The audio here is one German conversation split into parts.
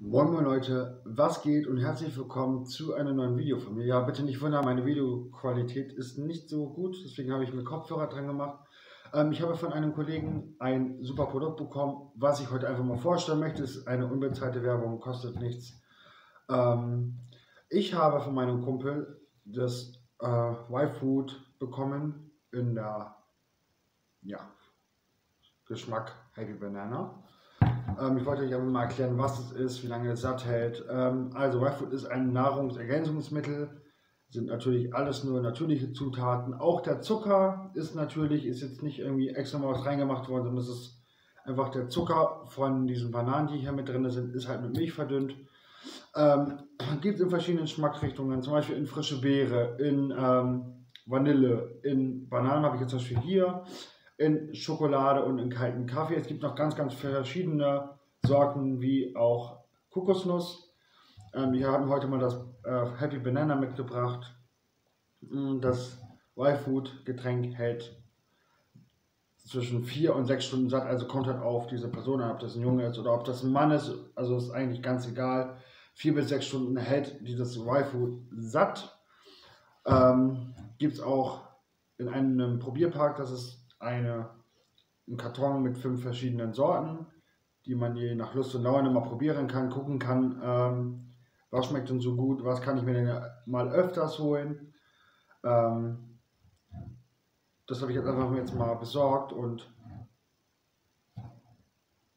Moin Moin Leute, was geht und herzlich willkommen zu einem neuen Video von mir. Ja, bitte nicht wundern, meine Videoqualität ist nicht so gut, deswegen habe ich mir Kopfhörer dran gemacht. Ähm, ich habe von einem Kollegen ein super Produkt bekommen, was ich heute einfach mal vorstellen möchte. Ist eine unbezahlte Werbung, kostet nichts. Ähm, ich habe von meinem Kumpel das äh, Y-Food bekommen in der ja, Geschmack Heavy Banana. Ähm, ich wollte euch aber mal erklären, was es ist, wie lange es satt hält. Ähm, also Y-Food ist ein Nahrungsergänzungsmittel, sind natürlich alles nur natürliche Zutaten. Auch der Zucker ist natürlich, ist jetzt nicht irgendwie extra mal was reingemacht worden, sondern es ist einfach der Zucker von diesen Bananen, die hier mit drin sind, ist halt mit Milch verdünnt. Ähm, Gibt es in verschiedenen Geschmacksrichtungen, zum Beispiel in frische Beere, in ähm, Vanille, in Bananen habe ich jetzt zum Beispiel hier in Schokolade und in kalten Kaffee. Es gibt noch ganz, ganz verschiedene Sorten wie auch Kokosnuss. Ähm, wir haben heute mal das äh, Happy Banana mitgebracht. Mm, das Y-Food-Getränk hält zwischen vier und sechs Stunden satt, also kommt halt auf diese Person an, ob das ein Junge ist oder ob das ein Mann ist, also ist eigentlich ganz egal. Vier bis sechs Stunden hält dieses Y-Food satt. Ähm, Gibt es auch in einem Probierpark, das ist eine, einen Karton mit fünf verschiedenen Sorten, die man je nach Lust und Laune mal probieren kann, gucken kann, ähm, was schmeckt denn so gut, was kann ich mir denn mal öfters holen. Ähm, das habe ich jetzt einfach jetzt mal besorgt und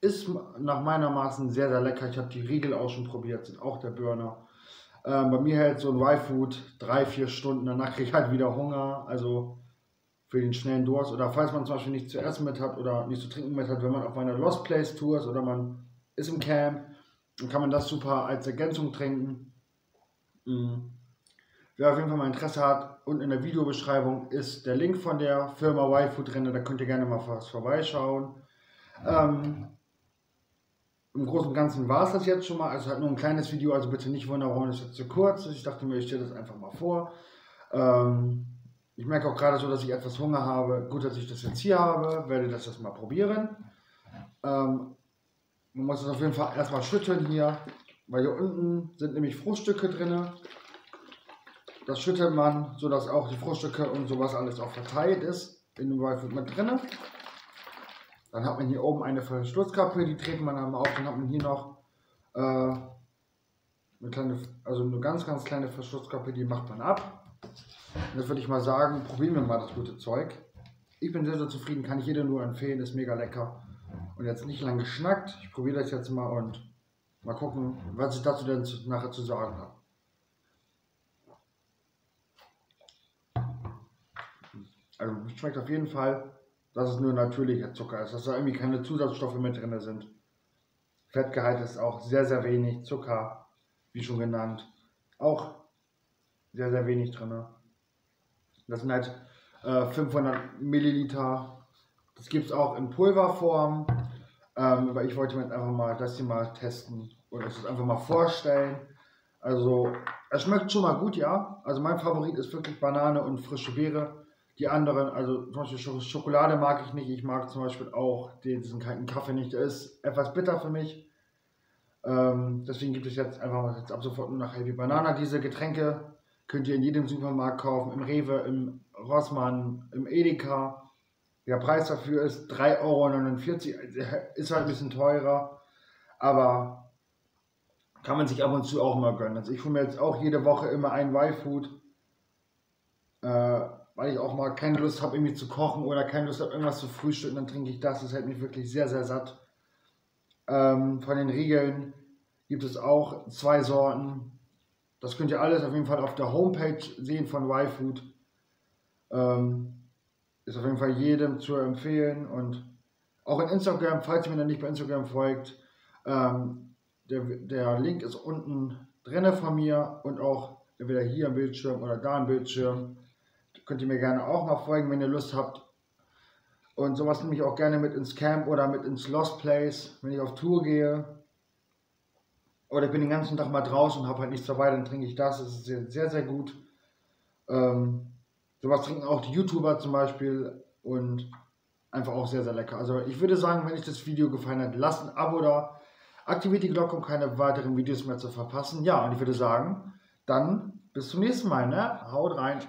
ist nach meiner Maßen sehr, sehr lecker. Ich habe die Riegel auch schon probiert, sind auch der Burner. Ähm, bei mir hält so ein Y-Food drei, vier Stunden, danach kriege ich halt wieder Hunger. Also für den schnellen Durst oder falls man zum Beispiel nichts zu essen mit hat oder nichts zu trinken mit hat, wenn man auf einer Lost Place Tour ist oder man ist im Camp, dann kann man das super als Ergänzung trinken. Mhm. Wer auf jeden Fall mal Interesse hat, unten in der Videobeschreibung ist der Link von der Firma Y-Food drin, da könnt ihr gerne mal was vorbeischauen. Ähm, Im Großen und Ganzen war es das jetzt schon mal, also halt nur ein kleines Video, also bitte nicht wundern, warum es jetzt zu kurz ist. Ich dachte mir, ich stelle das einfach mal vor. Ähm, ich merke auch gerade so, dass ich etwas Hunger habe. Gut, dass ich das jetzt hier habe, werde das jetzt mal probieren. Ähm, man muss es auf jeden Fall erstmal schütteln hier, weil hier unten sind nämlich Fruststücke drin. Das schüttelt man, sodass auch die Fruststücke und sowas alles auch verteilt ist in dem Wolf mit drin. Dann hat man hier oben eine Verschlusskappe, die treten man einmal auf. Dann hat man hier noch äh, eine kleine, also eine ganz, ganz kleine Verschlusskappe, die macht man ab. Und das würde ich mal sagen, probieren wir mal das gute Zeug. Ich bin sehr, sehr zufrieden, kann ich jedem nur empfehlen, ist mega lecker. Und jetzt nicht lang geschnackt. Ich probiere das jetzt mal und mal gucken, was ich dazu denn nachher zu sagen habe. Also schmeckt auf jeden Fall, dass es nur natürlicher Zucker ist, dass da irgendwie keine Zusatzstoffe mit drin sind. Fettgehalt ist auch sehr, sehr wenig, Zucker, wie schon genannt, auch sehr, sehr wenig drin. Das sind halt äh, 500 Milliliter. Das gibt es auch in Pulverform. Ähm, aber ich wollte mir einfach mal das hier mal testen und es einfach mal vorstellen. Also, es schmeckt schon mal gut, ja. Also, mein Favorit ist wirklich Banane und frische Beere. Die anderen, also zum Beispiel Schokolade mag ich nicht. Ich mag zum Beispiel auch diesen kalten Kaffee nicht. Der ist etwas bitter für mich. Ähm, deswegen gibt es jetzt einfach jetzt ab sofort nur nach Heavy Banana diese Getränke. Könnt ihr in jedem Supermarkt kaufen, im Rewe, im Rossmann, im Edeka. Der Preis dafür ist 3,49 Euro. Ist halt ein bisschen teurer, aber kann man sich ab und zu auch mal gönnen. Also ich hole mir jetzt auch jede Woche immer ein Y-Food, äh, weil ich auch mal keine Lust habe, irgendwie zu kochen oder keine Lust habe, irgendwas zu frühstücken. Dann trinke ich das. Das hält mich wirklich sehr, sehr satt. Ähm, von den Riegeln gibt es auch zwei Sorten. Das könnt ihr alles auf jeden Fall auf der Homepage sehen von YFood. Ähm, ist auf jeden Fall jedem zu empfehlen und auch in Instagram, falls ihr mir noch nicht bei Instagram folgt, ähm, der, der Link ist unten drinne von mir und auch entweder hier am Bildschirm oder da am Bildschirm. Könnt ihr mir gerne auch mal folgen, wenn ihr Lust habt. Und sowas nehme ich auch gerne mit ins Camp oder mit ins Lost Place, wenn ich auf Tour gehe. Oder ich bin den ganzen Tag mal draußen und habe halt nichts dabei, dann trinke ich das. Das ist sehr, sehr, sehr gut. Ähm, sowas trinken auch die YouTuber zum Beispiel und einfach auch sehr, sehr lecker. Also ich würde sagen, wenn euch das Video gefallen hat, lasst ein Abo da. Aktiviert die Glocke, um keine weiteren Videos mehr zu verpassen. Ja, und ich würde sagen, dann bis zum nächsten Mal. Ne? Haut rein.